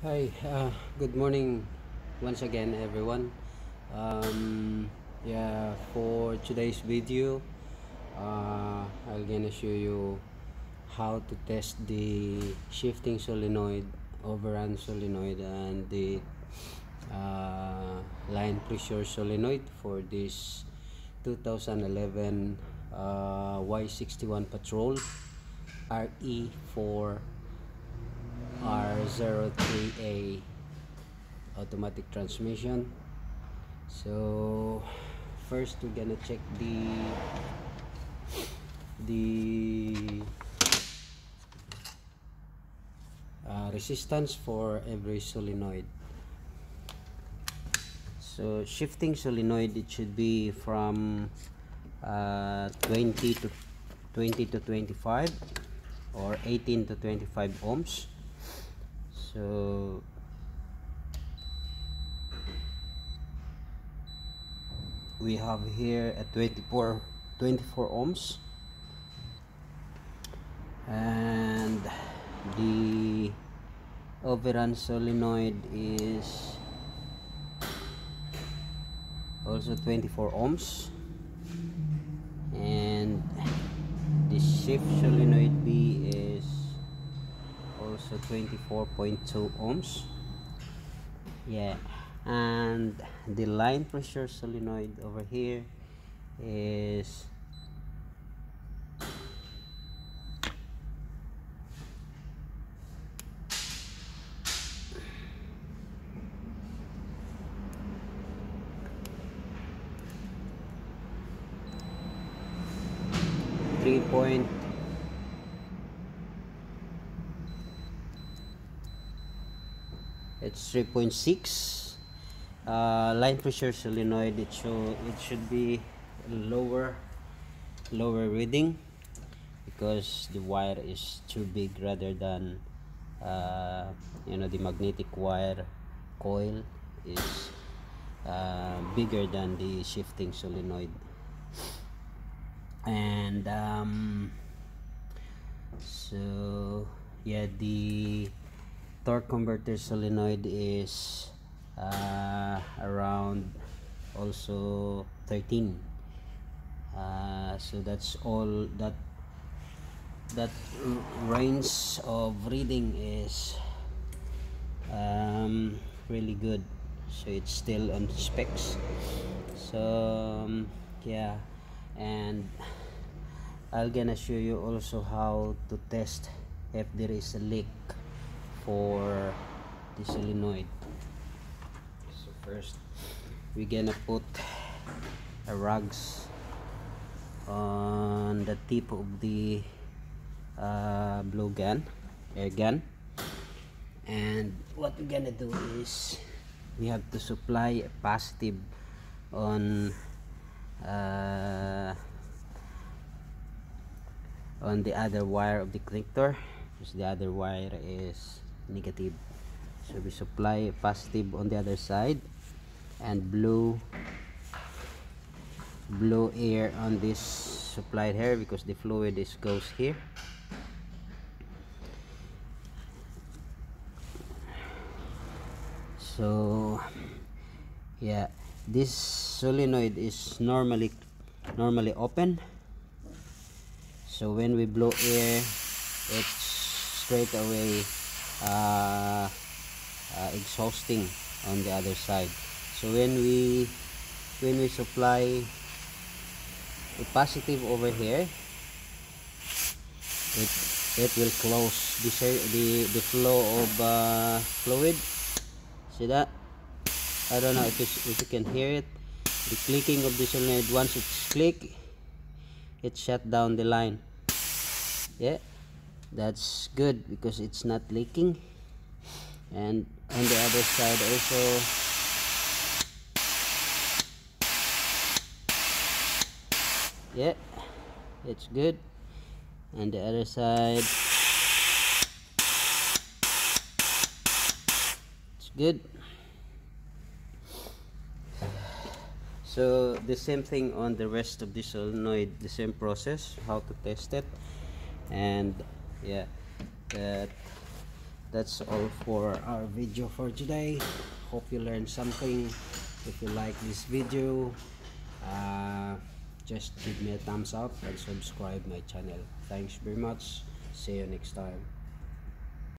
Hi, uh, good morning once again everyone. Um, yeah, for today's video, uh, I'm gonna show you how to test the shifting solenoid, overrun solenoid and the uh, line pressure solenoid for this 2011 uh, Y61 Patrol RE4 R03A automatic transmission. So first we're gonna check the the uh, resistance for every solenoid. So shifting solenoid it should be from uh, 20 to 20 to 25 or 18 to 25 ohms so we have here a 24 24 ohms. And the overrun solenoid is also 24 ohms. And the shift solenoid B also 24.2 ohms yeah and the line pressure solenoid over here is three point it's 3.6 uh, line pressure solenoid it should it should be lower lower reading because the wire is too big rather than uh, you know the magnetic wire coil is uh, bigger than the shifting solenoid. And um, so yeah the torque converter solenoid is uh, around also 13 uh, so that's all that that range of reading is um, really good. So it's still on specs. So um, yeah and I'm gonna show you also how to test if there is a leak for the solenoid so first we're gonna put a rugs on the tip of the uh, blow gun air gun. And what we're gonna do is we have to supply a positive on uh, on the other wire of the connector. Because the other wire is negative. So we supply positive on the other side. And blue blue air on this supplied here because the fluid is goes here. So yeah this solenoid is normally normally open. So when we blow air it's straight away uh, uh, exhausting on the other side. So when we when we supply a positive over here it it will close the the, the flow of uh, fluid. See that? I don't know if, if you can hear it. The clicking of the solenoid once it's click it shut down the line. Yeah that's good because it's not leaking. And on the other side also yeah it's good. And the other side it's good. So the same thing on the rest of the solenoid the same process how to test it. And yeah. That that's all for our video for today. Hope you learned something. If you like this video uh, just give me a thumbs up and subscribe my channel. Thanks very much. See you next time